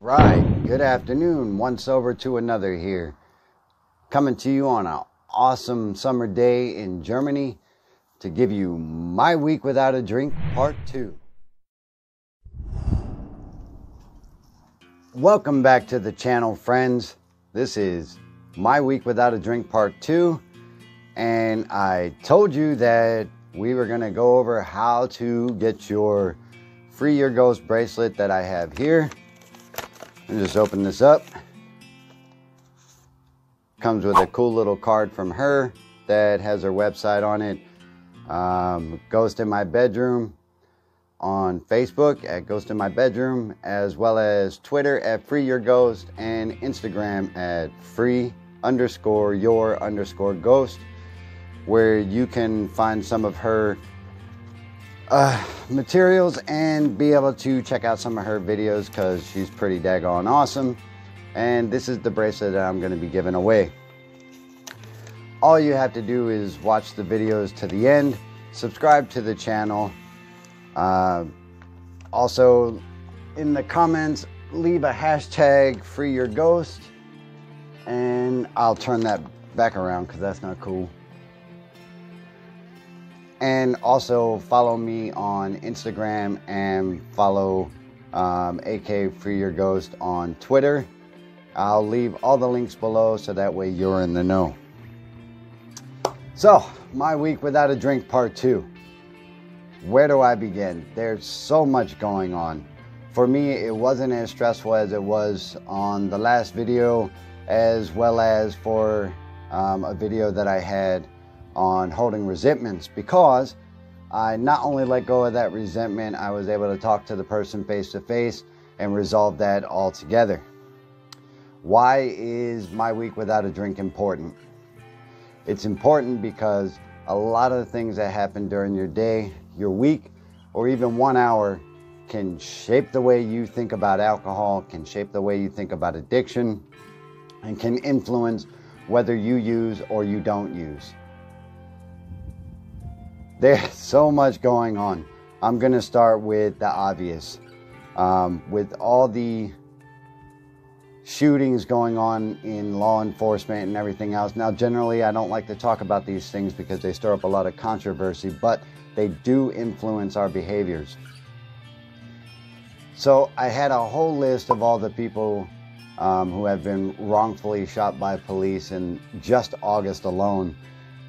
Right, good afternoon. One sober to another here. Coming to you on an awesome summer day in Germany to give you My Week Without a Drink Part 2. Welcome back to the channel, friends. This is My Week Without a Drink Part 2. And I told you that we were going to go over how to get your Free Your Ghost bracelet that I have here. And just open this up. Comes with a cool little card from her that has her website on it. Um, Ghost in My Bedroom on Facebook at Ghost in My Bedroom, as well as Twitter at Free Your Ghost and Instagram at Free underscore Your underscore Ghost, where you can find some of her uh, materials and be able to check out some of her videos because she's pretty daggone awesome. And this is the bracelet that I'm going to be giving away. All you have to do is watch the videos to the end, subscribe to the channel. Uh, also, in the comments, leave a hashtag free your ghost, and I'll turn that back around because that's not cool. And also follow me on Instagram and follow um, AK Free Your Ghost on Twitter. I'll leave all the links below so that way you're in the know. So, my week without a drink part two. Where do I begin? There's so much going on. For me, it wasn't as stressful as it was on the last video, as well as for um, a video that I had on holding resentments because I not only let go of that resentment, I was able to talk to the person face to face and resolve that altogether. Why is my week without a drink important? It's important because a lot of the things that happen during your day, your week, or even one hour can shape the way you think about alcohol, can shape the way you think about addiction, and can influence whether you use or you don't use. There's so much going on. I'm going to start with the obvious. Um, with all the shootings going on in law enforcement and everything else. Now, generally, I don't like to talk about these things because they stir up a lot of controversy, but they do influence our behaviors. So, I had a whole list of all the people um, who have been wrongfully shot by police in just August alone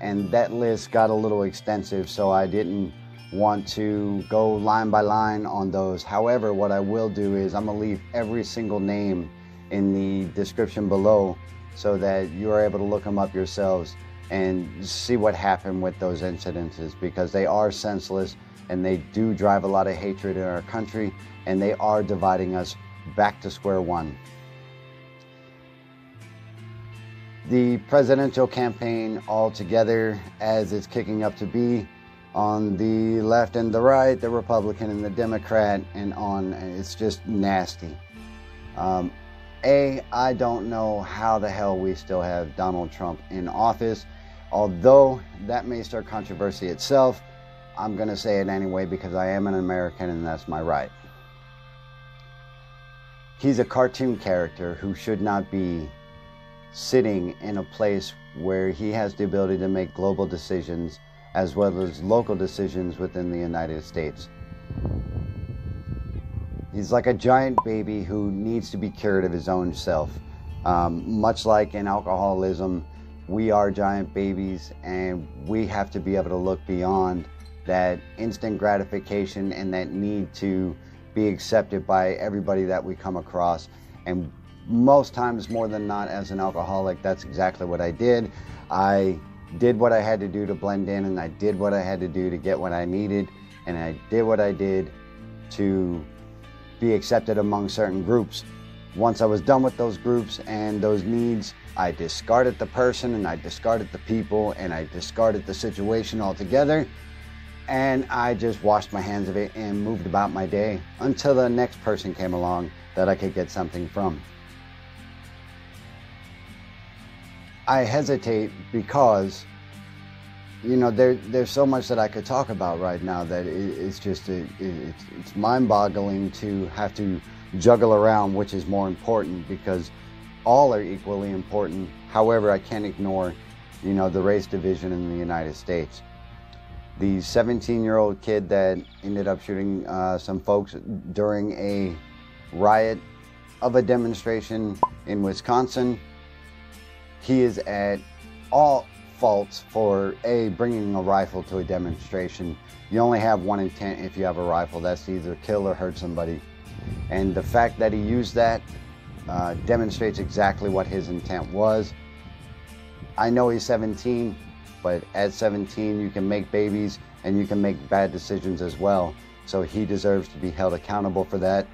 and that list got a little extensive, so I didn't want to go line by line on those. However, what I will do is I'm gonna leave every single name in the description below so that you're able to look them up yourselves and see what happened with those incidences because they are senseless and they do drive a lot of hatred in our country and they are dividing us back to square one. The presidential campaign altogether as it's kicking up to be on the left and the right, the Republican and the Democrat, and on. It's just nasty. Um, a, I don't know how the hell we still have Donald Trump in office. Although that may start controversy itself, I'm going to say it anyway because I am an American and that's my right. He's a cartoon character who should not be sitting in a place where he has the ability to make global decisions as well as local decisions within the United States. He's like a giant baby who needs to be cured of his own self. Um, much like in alcoholism, we are giant babies and we have to be able to look beyond that instant gratification and that need to be accepted by everybody that we come across and most times more than not as an alcoholic. That's exactly what i did. I did what i had to do to blend in and i did what i had to do to get what i needed and i did what i did to be accepted among certain groups. Once i was done with those groups and those needs i discarded the person and i discarded the people and i discarded the situation altogether and i just washed my hands of it and moved about my day until the next person came along that i could get something from I hesitate because you know there there's so much that I could talk about right now that it, it's just it, it's, it's mind-boggling to have to juggle around which is more important because all are equally important. However, I can't ignore, you know, the race division in the United States. The 17 year old kid that ended up shooting uh, some folks during a riot of a demonstration in Wisconsin, he is at all faults for a bringing a rifle to a demonstration. You only have one intent if you have a rifle. That's either kill or hurt somebody. And the fact that he used that uh, demonstrates exactly what his intent was. I know he's 17, but at 17 you can make babies and you can make bad decisions as well. So he deserves to be held accountable for that.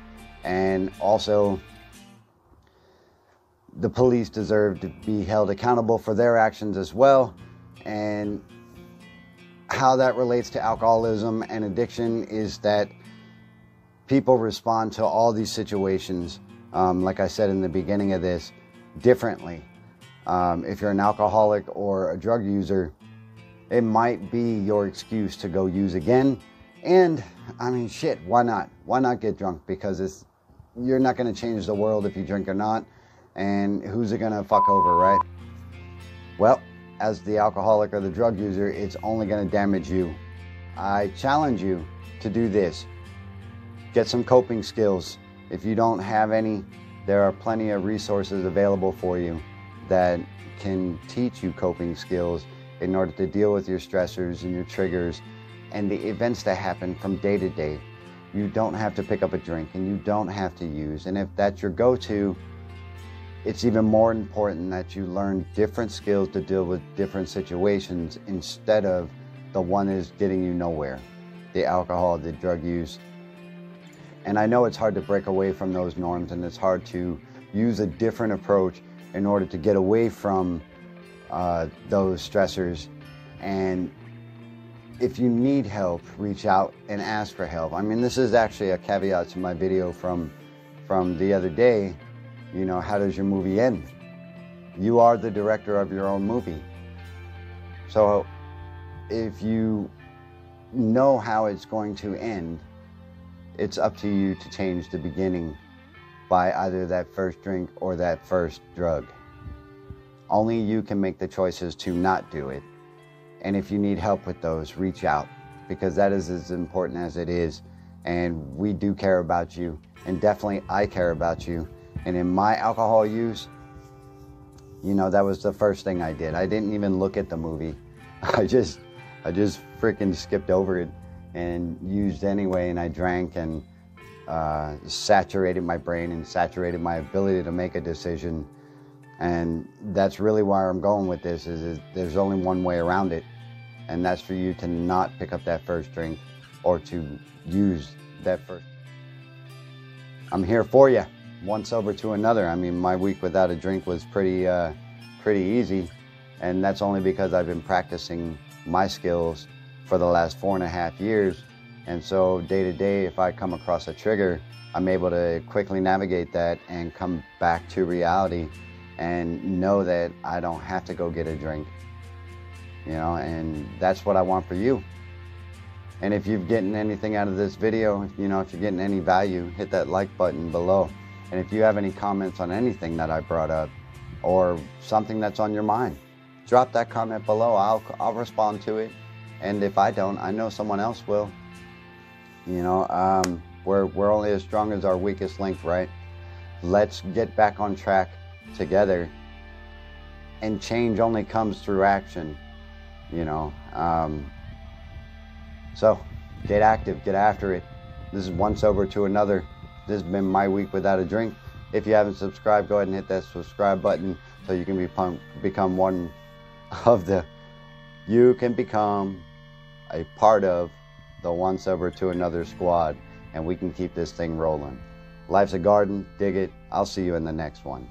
And also, the police deserve to be held accountable for their actions as well. And how that relates to alcoholism and addiction is that people respond to all these situations, um, like I said in the beginning of this, differently. Um, if you're an alcoholic or a drug user, it might be your excuse to go use again. And I mean, shit, why not? Why not get drunk? Because it's you're not going to change the world if you drink or not. And who's it to fuck over, right? Well, as the alcoholic or the drug user, it's only to damage you. I challenge you to do this. Get some coping skills. If you don't have any, there are plenty of resources available for you that can teach you coping skills in order to deal with your stressors and your triggers and the events that happen from day to day. You don't have to pick up a drink and you don't have to use. And if that's your go to, it's even more important that you learn different skills to deal with different situations instead of the one is getting you nowhere the alcohol, the drug use, and I know it's hard to break away from those norms and it's hard to use a different approach in order to get away from uh, those stressors. And if you need help, reach out and ask for help. I mean, this is actually a caveat to my video from, from the other day. You know, how does your movie end? You are the director of your own movie. So if you know how it's going to end, it's up to you to change the beginning by either that first drink or that first drug. Only you can make the choices to not do it. And if you need help with those, reach out because that is as important as it is. And we do care about you. And definitely, I care about you. And in my alcohol use, you know, that was the first thing I did. I didn't even look at the movie. I just, I just freaking skipped over it and used anyway, and I drank and uh, saturated my brain and saturated my ability to make a decision. And that's really where I'm going with this is, is there's only one way around it, and that's for you to not pick up that first drink or to use that first. I'm here for you, one sober to another. I mean, my week without a drink was pretty, uh, pretty easy, and that's only because I've been practicing my skills for the last four and a half years. And so day to day, if I come across a trigger, I'm able to quickly navigate that and come back to reality and know that I don't have to go get a drink. You know, and that's what I want for you. And if you've getting anything out of this video, you know, if you're getting any value, hit that like button below. And if you have any comments on anything that I brought up or something that's on your mind, drop that comment below. I'll, I'll respond to it. And if I don't, I know someone else will. You know, um, we're, we're only as strong as our weakest link, right? Let's get back on track together. And change only comes through action, you know. Um, so get active, get after it. This is one sober to another. This has been my week without a drink. If you haven't subscribed, go ahead and hit that subscribe button so you can become, become one of the you can become a part of the one sober to another squad and we can keep this thing rolling. Life's a garden, dig it. I'll see you in the next one.